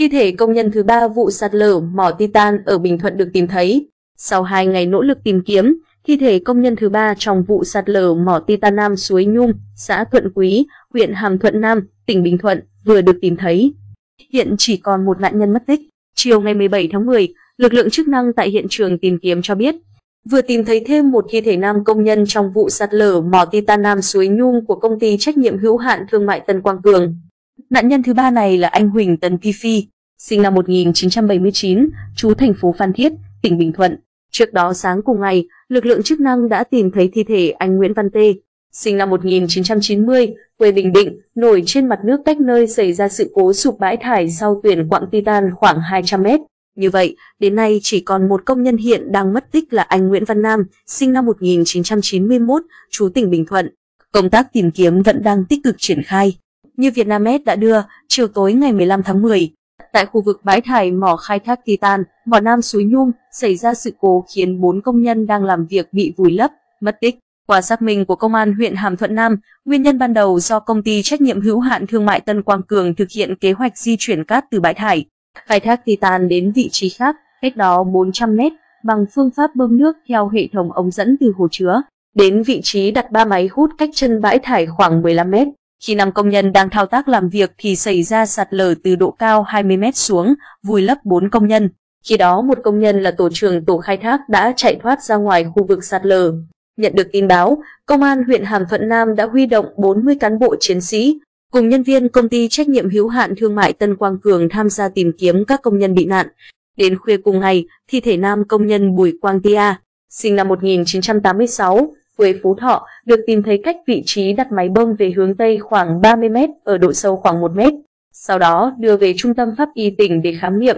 thi thể công nhân thứ ba vụ sạt lở mỏ Titan ở Bình Thuận được tìm thấy. Sau 2 ngày nỗ lực tìm kiếm, thi thể công nhân thứ ba trong vụ sạt lở mỏ Titan Nam Suối Nhung, xã Thuận Quý, huyện Hàm Thuận Nam, tỉnh Bình Thuận vừa được tìm thấy. Hiện chỉ còn một nạn nhân mất tích. Chiều ngày 17 tháng 10, lực lượng chức năng tại hiện trường tìm kiếm cho biết, vừa tìm thấy thêm một thi thể nam công nhân trong vụ sạt lở mỏ Titan Nam Suối Nhung của công ty trách nhiệm hữu hạn thương mại Tân Quang Cường. Nạn nhân thứ ba này là anh Huỳnh Tấn Phi Phi, sinh năm 1979, trú thành phố Phan Thiết, tỉnh Bình Thuận. Trước đó sáng cùng ngày, lực lượng chức năng đã tìm thấy thi thể anh Nguyễn Văn Tê, sinh năm 1990, quê Bình Định, nổi trên mặt nước cách nơi xảy ra sự cố sụp bãi thải sau tuyển quặng titan khoảng 200 mét. Như vậy, đến nay chỉ còn một công nhân hiện đang mất tích là anh Nguyễn Văn Nam, sinh năm 1991, trú tỉnh Bình Thuận. Công tác tìm kiếm vẫn đang tích cực triển khai. Như Vietnamnet đã đưa, chiều tối ngày 15 tháng 10, tại khu vực bãi thải mỏ khai thác titan, mỏ Nam Suối Nhung, xảy ra sự cố khiến 4 công nhân đang làm việc bị vùi lấp, mất tích. Qua xác minh của Công an huyện Hàm Thuận Nam, nguyên nhân ban đầu do công ty trách nhiệm hữu hạn thương mại Tân Quang Cường thực hiện kế hoạch di chuyển cát từ bãi thải, khai thác titan đến vị trí khác, cách đó 400 mét, bằng phương pháp bơm nước theo hệ thống ống dẫn từ hồ chứa, đến vị trí đặt ba máy hút cách chân bãi thải khoảng 15 mét. Khi năm công nhân đang thao tác làm việc thì xảy ra sạt lở từ độ cao 20 mét xuống, vùi lấp 4 công nhân. Khi đó một công nhân là tổ trưởng tổ khai thác đã chạy thoát ra ngoài khu vực sạt lở. Nhận được tin báo, Công an huyện Hàm Thuận Nam đã huy động 40 cán bộ chiến sĩ cùng nhân viên công ty trách nhiệm hữu hạn thương mại Tân Quang Cường tham gia tìm kiếm các công nhân bị nạn. Đến khuya cùng ngày, thi thể nam công nhân Bùi Quang Tia, sinh năm 1986, quê Phú Thọ, được tìm thấy cách vị trí đặt máy bơm về hướng Tây khoảng 30 mét ở độ sâu khoảng 1 mét. Sau đó đưa về trung tâm pháp y tỉnh để khám nghiệm.